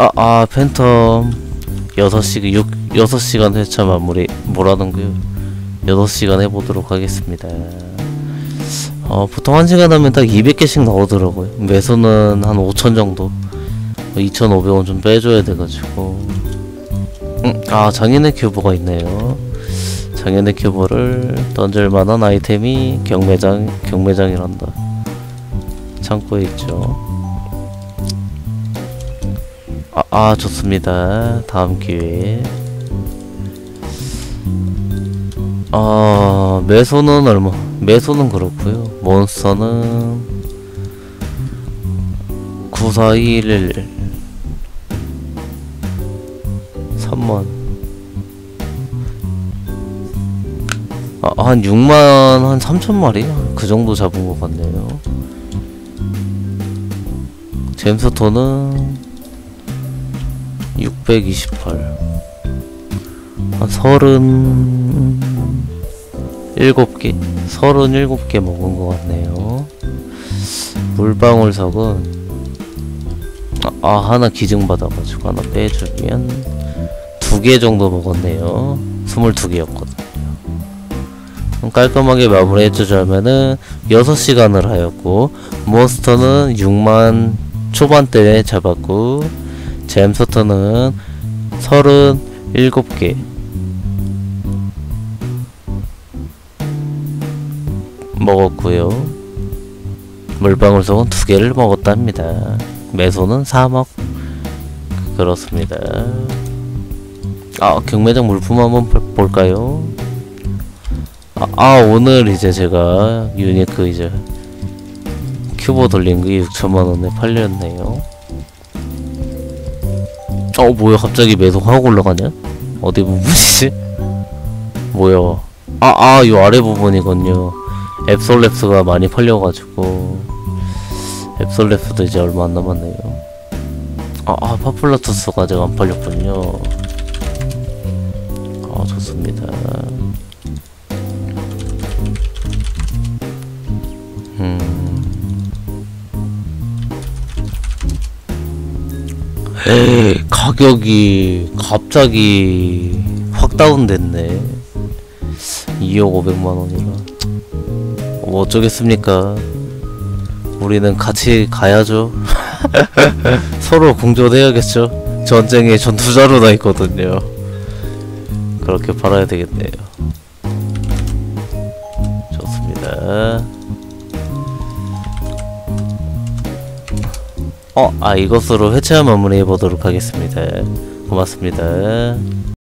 아, 아, 팬텀 6시간, 6, 6시간 회차 마무리 뭐라는 거요? 6시간 해보도록 하겠습니다. 어, 보통 1시간 하면 딱 200개씩 나오더라고요. 매수는 한 5천 정도 2,500원 좀 빼줘야 돼가지고. 음, 아 장인의 큐브가 있네요. 장인의 큐브를 던질 만한 아이템이 경매장, 경매장이란다. 창고에 있죠 아, 아 좋습니다. 다음 기회에 아 매소는 얼마? 매소는 그렇고요. 몬스터는 9411 3만 아, 한 6만 한 3천 마리 그 정도 잡은 것 같네요. 잼스토는 628. 한 서른 일곱 개, 서른 일곱 개 먹은 것 같네요. 물방울석은 아, 아 하나 기증 받아가지고 하나 빼주면 두 개 정도 먹었네요. 스물두 개였거든요. 그럼 깔끔하게 마무리해주자면은 6시간을 하였고 몬스터는 6만 초반대에 잡았고 잼스터는 37개. 먹었고요. 물방울송은 두 개를 먹었답니다. 매소는 3억 그렇습니다. 아 경매장 물품 한번 볼- 볼까요? 아, 아 오늘 이제 제가 유니크 이제 큐버 돌린 게 6천만원에 팔렸네요 어 뭐야 갑자기 매속 확 올라가냐? 어디 부분이지? 뭐야. 아아 요 아래 부분이군요. 앱솔랩스가 많이 팔려가지고. 앱솔랩스도 이제 얼마 안 남았네요. 아, 아 파플라투스가 아직 안 팔렸군요. 아 좋습니다 에이, 가격이 갑자기 확 다운됐네. 2억 5백만 원이라. 뭐 어쩌겠습니까? 우리는 같이 가야죠. 서로 공존해야겠죠. 전쟁에 전투자로 나 있거든요. 그렇게 팔아야 되겠네요. 좋습니다 어, 아 이것으로 회차 마무리해 보도록 하겠습니다. 고맙습니다.